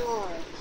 Lord.